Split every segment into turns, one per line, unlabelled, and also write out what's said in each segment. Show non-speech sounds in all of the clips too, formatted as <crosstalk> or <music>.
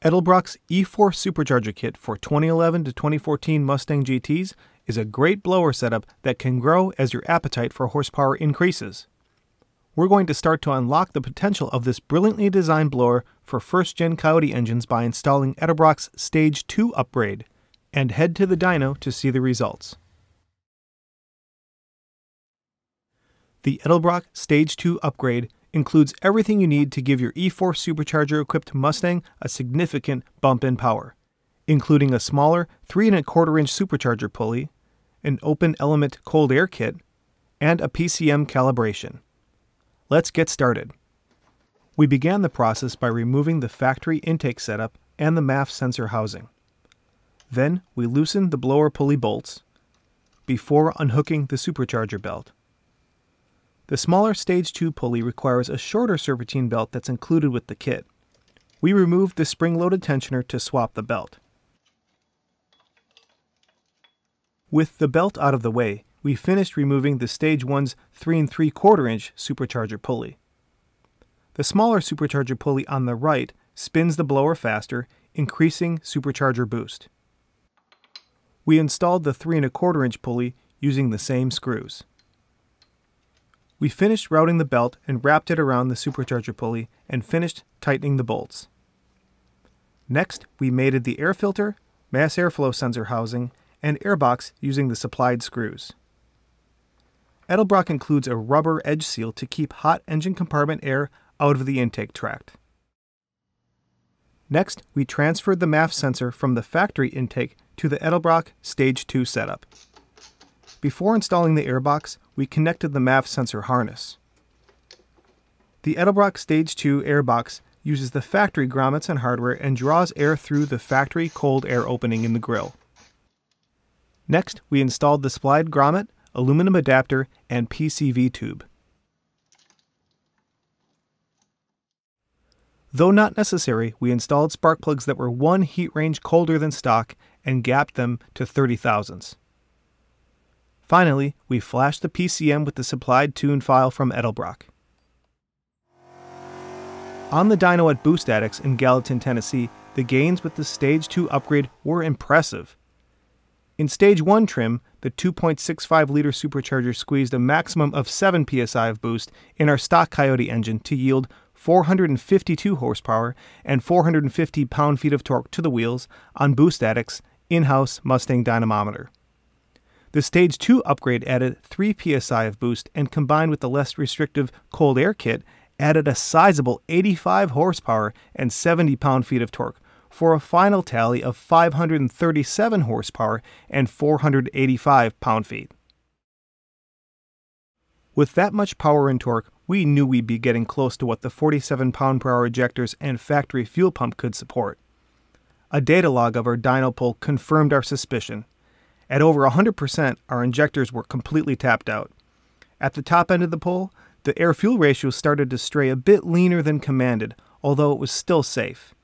Edelbrock's E-Force Supercharger Kit for 2011 to 2014 Mustang GTs is a great blower setup that can grow as your appetite for horsepower increases. We're going to start to unlock the potential of this brilliantly designed blower for first gen Coyote engines by installing Edelbrock's Stage 2 upgrade and head to the dyno to see the results. The Edelbrock Stage 2 upgrade includes everything you need to give your E-Force supercharger equipped Mustang a significant bump in power, including a smaller 3 and inch supercharger pulley, an open element cold air kit, and a PCM calibration. Let's get started. We began the process by removing the factory intake setup and the MAF sensor housing. Then we loosened the blower pulley bolts before unhooking the supercharger belt. The smaller Stage 2 pulley requires a shorter serpentine belt that's included with the kit. We removed the spring-loaded tensioner to swap the belt. With the belt out of the way, we finished removing the Stage 1's 3 and 3 quarter inch supercharger pulley. The smaller supercharger pulley on the right spins the blower faster, increasing supercharger boost. We installed the 3 and a quarter inch pulley using the same screws. We finished routing the belt and wrapped it around the supercharger pulley and finished tightening the bolts. Next, we mated the air filter, mass airflow sensor housing, and airbox using the supplied screws. Edelbrock includes a rubber edge seal to keep hot engine compartment air out of the intake tract. Next, we transferred the MAF sensor from the factory intake to the Edelbrock Stage 2 setup. Before installing the airbox, we connected the MAF sensor harness. The Edelbrock Stage 2 airbox uses the factory grommets and hardware and draws air through the factory cold air opening in the grill. Next, we installed the supplied grommet, aluminum adapter, and PCV tube. Though not necessary, we installed spark plugs that were one heat range colder than stock and gapped them to 30 thousandths. Finally, we flash the PCM with the supplied tune file from Edelbrock. On the dyno at Boost Addicts in Gallatin, Tennessee, the gains with the Stage 2 upgrade were impressive. In Stage 1 trim, the 2.65 liter supercharger squeezed a maximum of 7 psi of boost in our stock Coyote engine to yield 452 horsepower and 450 pound feet of torque to the wheels on Boost Addicts in house Mustang dynamometer. The Stage 2 upgrade added 3 psi of boost and combined with the less restrictive cold air kit added a sizable 85 horsepower and 70 pound feet of torque for a final tally of 537 horsepower and 485 pound feet. With that much power and torque, we knew we'd be getting close to what the 47 pound per hour injectors and factory fuel pump could support. A data log of our dyno pull confirmed our suspicion. At over 100%, our injectors were completely tapped out. At the top end of the pull, the air fuel ratio started to stray a bit leaner than commanded, although it was still safe.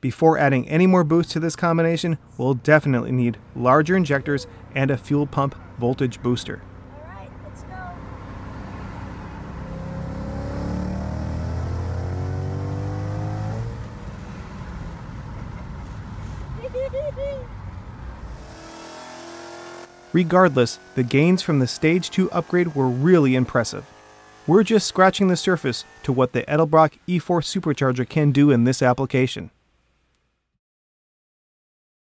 Before adding any more boost to this combination, we'll definitely need larger injectors and a fuel pump voltage booster. <laughs> Regardless, the gains from the Stage 2 upgrade were really impressive. We're just scratching the surface to what the Edelbrock E-Force supercharger can do in this application.